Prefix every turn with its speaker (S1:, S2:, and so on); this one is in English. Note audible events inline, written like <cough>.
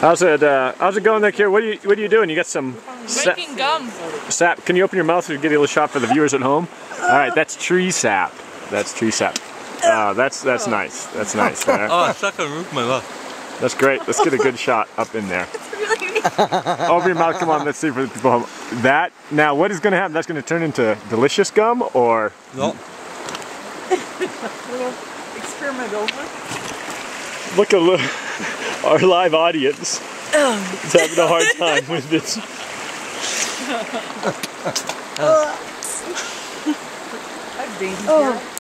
S1: How's it? Uh, how's it going there, Kira? What are you What are you doing? You got some
S2: Making gum.
S1: sap. Can you open your mouth and get a little shot for the viewers at home? All right, that's tree sap. That's tree sap. Oh, that's that's nice. That's nice. There.
S3: Oh, I stuck a roof my mouth.
S1: That's great. Let's get a good shot up in there. <laughs> Open your mouth. Come on. Let's see for the people. home. That now, what is going to happen? That's going to turn into delicious gum, or
S3: No. <laughs>
S2: Little experiment over.
S1: look a little. <laughs> Our live audience is having a hard time with this. <laughs>
S2: I've been oh. here.